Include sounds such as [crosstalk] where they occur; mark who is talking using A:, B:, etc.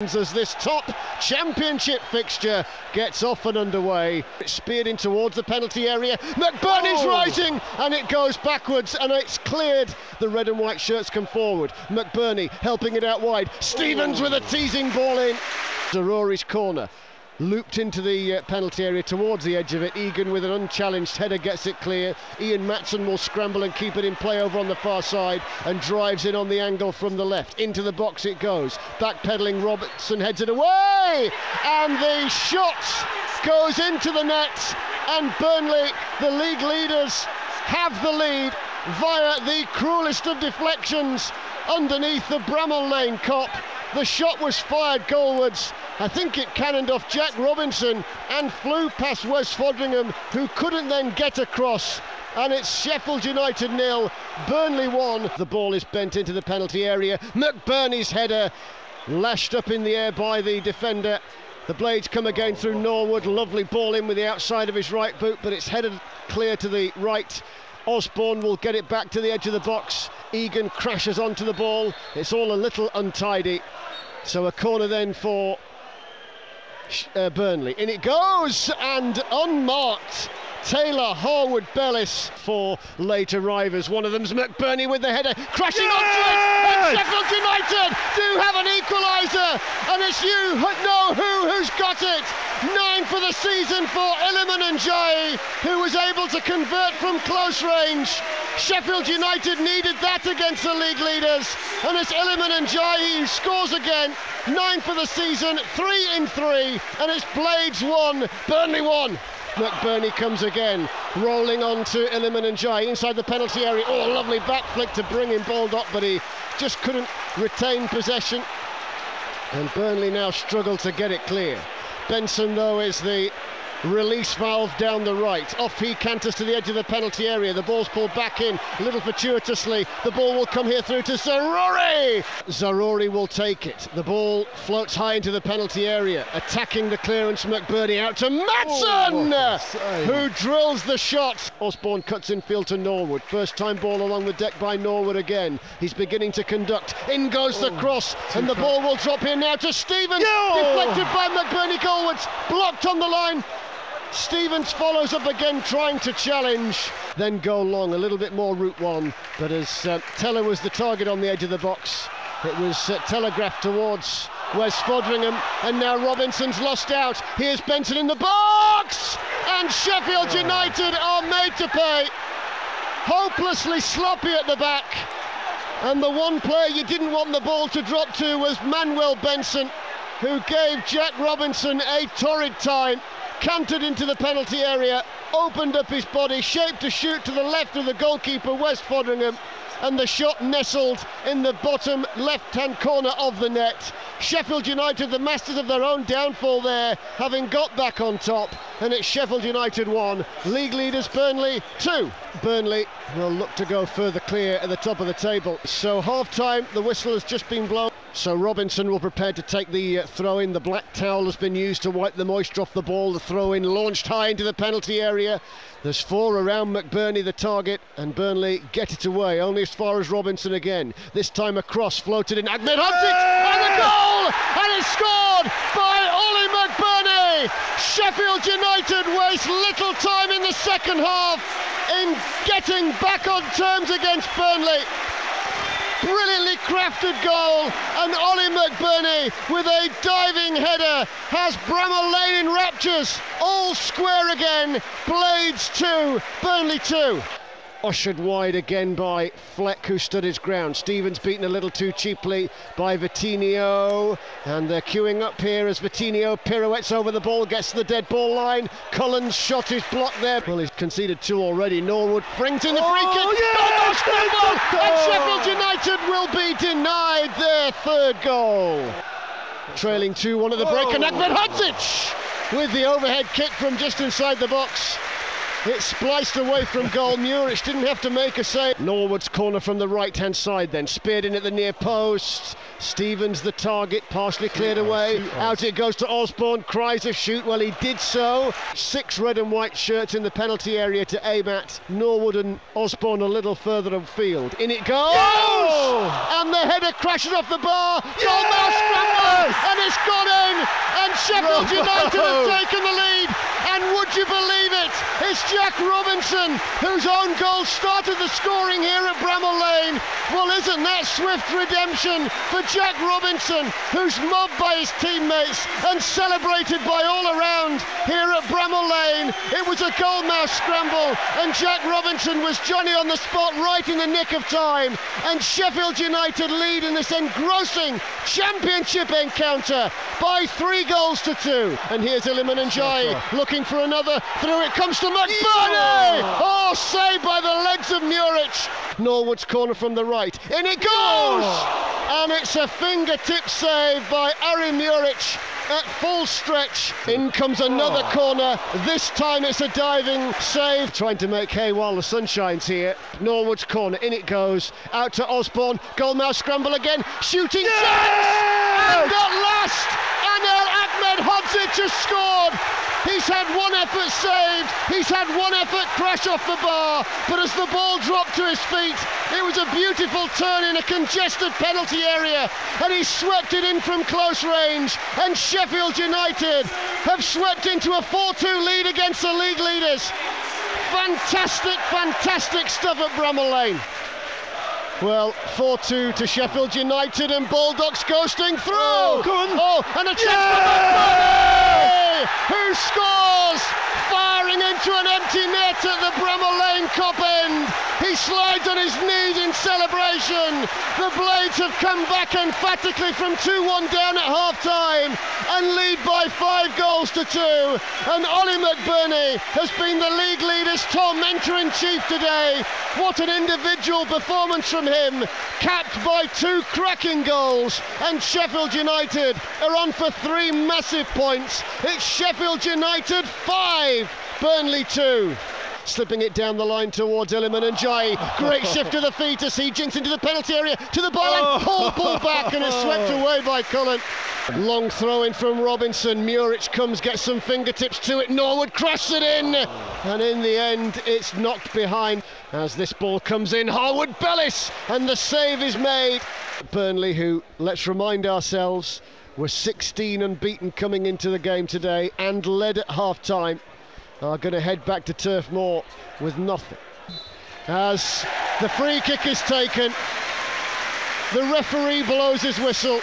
A: as this top championship fixture gets off and underway. It's speared in towards the penalty area. McBurnie's
B: Oh.
A: rising and it goes backwards and it's cleared. The red and white shirts come forward. McBurnie helping it out wide. Stevens with a teasing ball in. Zaroury's corner. Looped into the uh, penalty area towards the edge of it. Egan with an unchallenged header gets it clear. Ian Maatsen will scramble and keep it in play over on the far side and drives in on the angle from the left. Into the box it goes. Backpedaling Robertson heads it away and the shot goes into the net and Burnley, the league leaders, have the lead via the cruelest of deflections underneath the Bramall Lane Kop. The shot was fired goalwards. I think it cannoned off Jack Robinson and flew past Wes Foderingham, who couldn't then get across. And it's Sheffield United nil, Burnley one. The ball is bent into the penalty area. McBurnie's header lashed up in the air by the defender. The blades come again through Norwood. Lovely ball in with the outside of his right boot, but it's headed clear to the right. Osborn will get it back to the edge of the box. Egan crashes onto the ball. It's all a little untidy. So a corner then for uh, Burnley. In it goes and unmarked. Taylor Harwood Bellis for late arrivers. One of them's McBurnie with the header crashing
B: Yes!
A: onto it. And Sheffield United do have an equaliser, and it's you who know who who's got it. Nine for the season for Iliman Ndiaye, who was able to convert from close range. Sheffield United needed that against the league leaders, and it's Iliman Ndiaye who scores again. Nine for the season, three in three, and it's Blades one, Burnley one. McBurnie comes again, rolling on to Iliman Ndiaye inside the penalty area. Oh, lovely back flick to bring him balled up, but he just couldn't retain possession. And Burnley now struggle to get it clear. Benson, though, is the release valve down the right. Off he canters to the edge of the penalty area. The ball's pulled back in, a little fortuitously. The ball will come here through to Zaroury. Zaroury will take it. The ball floats high into the penalty area, attacking the clearance. McBurnie out to Maatsen,
B: Oh, what a save.
A: who drills the shot. Osborn cuts in field to Norwood. First time ball along the deck by Norwood again. He's beginning to conduct. In goes the oh, cross, and the ball will drop in now to Stevens.
B: Yo!
A: Deflected by McBurnie Goalwards, blocked on the line. Stevens follows up again, trying to challenge, then go long, a little bit more route one. But as uh, Tella was the target on the edge of the box, it was uh, telegraphed towards Wes Foderingham, and now Robinson's lost out. Here's Benson in the box, and Sheffield United are made to pay. Hopelessly sloppy at the back, and the one player you didn't want the ball to drop to was Manuel Benson, who gave Jack Robinson a torrid time cantered into the penalty area, opened up his body, shaped a shoot to the left of the goalkeeper, West Foderingham, and the shot nestled in the bottom left hand corner of the net. Sheffield United, the masters of their own downfall there, having got back on top, and it's Sheffield United 1, league leaders Burnley 2. Burnley will look to go further clear at the top of the table. So, half time, the whistle has just been blown. So Robinson will prepare to take the uh, throw in. The black towel has been used to wipe the moisture off the ball. The throw in launched high into the penalty area. There's four around McBurnie, the target, and Burnley get it away only as far as Robinson again. This time across, floated in Ahmedhodzic, and a goal! And it's scored by Oli McBurnie! Sheffield United waste little time in the second half in getting back on terms against Burnley brilliantly crafted goal and Oli McBurnie with a diving header has Bramall Lane in raptures all square again Blades 2 Burnley 2 Ushered wide again by Fleck, who stood his ground. Stevens beaten a little too cheaply by Vitinho. And they're queuing up here as Vitinho pirouettes over the ball, gets to the dead ball line. Cullen's shot is blocked there. Well, he's conceded two already. Norwood brings in the free
B: Oh,
A: kick.
B: yes!
A: Almost
B: Goal!
A: and Sheffield United will be denied their third goal. Trailing 2 1 at the break, and
B: Oh.
A: Ahmedhodzic with the overhead kick from just inside the box. It spliced away from goal. Muric didn't have to make a save. Norwood's corner from the right hand side then. Speared in at the near post. Stevens the target, partially cleared away. Out it goes to Osborn. Cries a shoot. Well, he did so. Six red and white shirts in the penalty area to aim at. Norwood and Osborn a little further afield. In it goes!
B: Yes!
A: And the header crashes off the bar. Goal
B: Yes!
A: And it's gone in! And Sheffield! United have taken the lead. And would you believe it? It's Jack Robinson whose own goal started the scoring here at Bramall Lane. Well, isn't that swift redemption for Jack Robinson, who's mobbed by his teammates and celebrated by all around here at Bramall Lane? It was a goal mouth scramble, and Jack Robinson was Johnny on the spot right in the nick of time. And Sheffield United lead in this engrossing championship encounter by three goals to two. And here's Iliman Ndiaye looking for another. Through it comes to McBurnie! Oh, saved by the legs of Muric. Norwood's corner from the right. In it goes! And it's a fingertip save by Ari Muric at full stretch. In comes another oh. corner. This time it's a diving save. Trying to make hay while the sun shines here. Norwood's corner. In it goes. Out to Osborn. Goalmouth scramble again. Shooting chance! And at last, Hodzic has scored. He's had one effort saved. He's had one effort crash off the bar. But as the ball dropped to his feet, it was a beautiful turn in a congested penalty area. And he swept it in from close range. And Sheffield United have swept into a 4 2 lead against the league leaders. Fantastic, fantastic stuff at Bramall Lane. Well, 4 2 to Sheffield United and Bulldogs coasting through.
B: Oh.
A: Oh, and a chance
B: Yes!
A: for McBurnie, who scores, firing into an empty net at the Bramall Lane Kop end. He slides on his knees in celebration. The Blades have come back emphatically from 2 1 down at half time and lead by five goals to two. And Oli McBurnie has been the league leader's tormentor in chief today. What an individual performance from him, capped by two cracking goals. And Sheffield United are on for three massive points. It's Sheffield United five, Burnley two. Slipping it down the line towards Iliman Ndiaye. Great [laughs] shift of the feet as he jinks into the penalty area to the byline. Oh. Paul pulled back and it's swept [laughs] away by Cullen. Long throw in from Robinson. Muric comes, gets some fingertips to it. Norwood crashes it in. And in the end, it's knocked behind as this ball comes in. Harwood Bellis and the save is made. Burnley, who, let's remind ourselves, were 16 unbeaten coming into the game today and led at half time are going to head back to Turf Moor with nothing. As the free kick is taken, the referee blows his whistle.